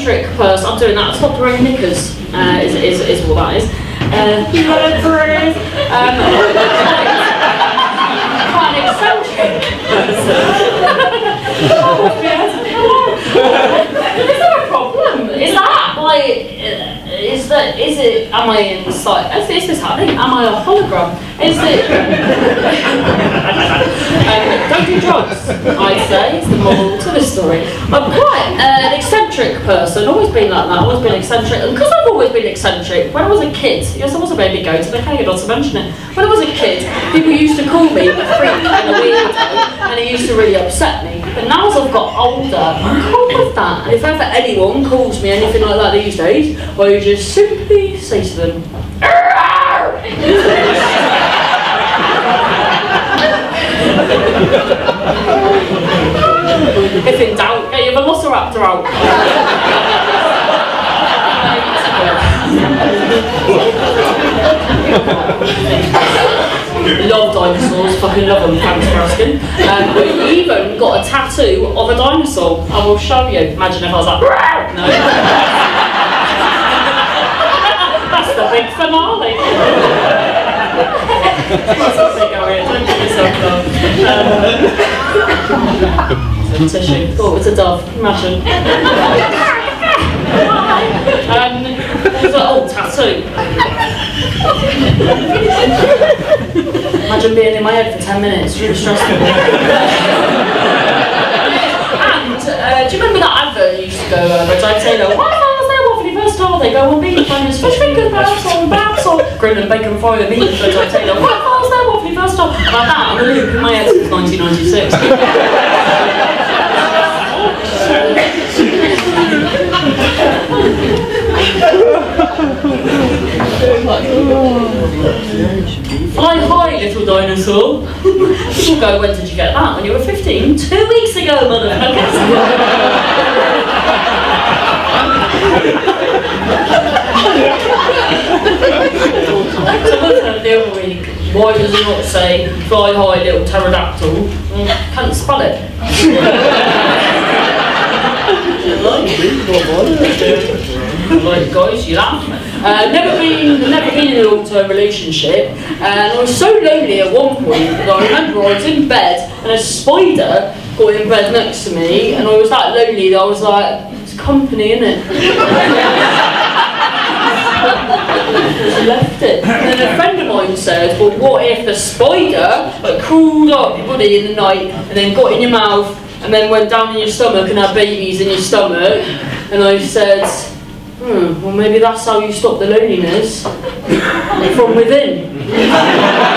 eccentric person. I'm doing that. Stop wearing knickers. Uh, is, is, is what that is. Uh, um, quite an eccentric person. is there a problem? Is that like? Is that? Is it? Am I inside? Is, is this happening? Am I a hologram? Is it? um, don't do drugs. I say is the moral story. I'm quite uh, an eccentric person. Always been like that. Always been eccentric. And because I've always been eccentric, when I was a kid, yes, I was a baby goat, I can't get on to mention it. When I was a kid, people used to call me a freak and a weirdo, and it used to really upset me. But now as I've got older, I'm cool with that. And if ever anyone calls me anything like that these days, I just simply say to them, if in doubt, get your velociraptor out. love dinosaurs, fucking love them, thanks for asking. Um, we even got a tattoo of a dinosaur. I will show you. Imagine if I was like, no. That's the big finale. That's a big area, don't give yourself love. Um, tissue. Oh, it's a dove, imagine. um, there's an old tattoo. Imagine being in my head for 10 minutes, really stressful. and uh, do you remember that advert you used to go, uh, Red Taylor? Was first store? They go on beef, and fish fingers, baths on baths on grill and bacon fry the meat, Red Taylor. Why was there waffly first store? Like that, on a loop in my head since 1996. Fly high, little dinosaur. People go, when did you get that? When you were 15? Two weeks ago, motherfucker. the other week, why does it not say fly high, little pterodactyl? Mm, can't spell it. like guys, you laugh. Uh, never been, never been in a long-term relationship, and I was so lonely at one point that I remember I was in bed and a spider got in bed next to me, and I was that lonely that I was like, it's company, isn't it? Just left it. And then a friend of mine said, well, what if the spider like crawled up your body in the night and then got in your mouth and then went down in your stomach and had babies in your stomach? And I said, hmm, well maybe that's how you stop the loneliness from within.